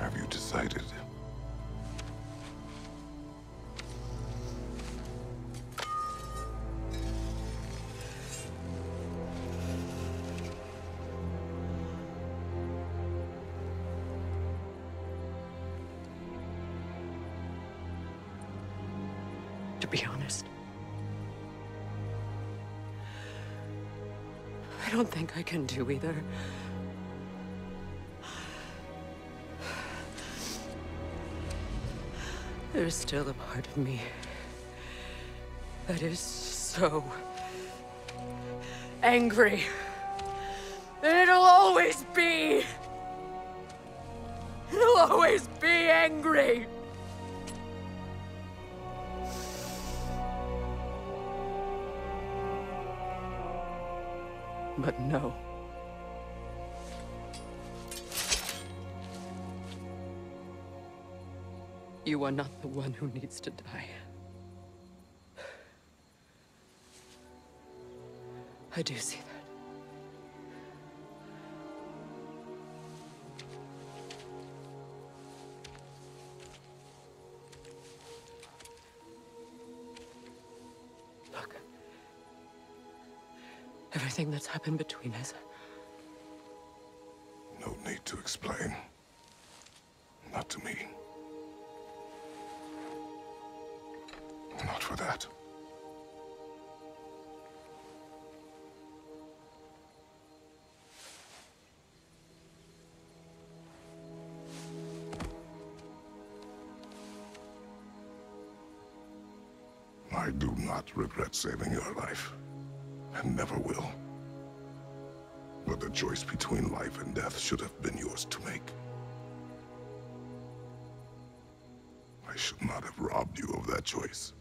Have you decided? To be honest, I don't think I can do either. There's still a part of me that is so angry. And it'll always be. It'll always be angry. But no. You are not the one who needs to die. I do see that. Look. Everything that's happened between us. No need to explain. Not to me. Not for that. I do not regret saving your life, and never will. But the choice between life and death should have been yours to make. I should not have robbed you of that choice.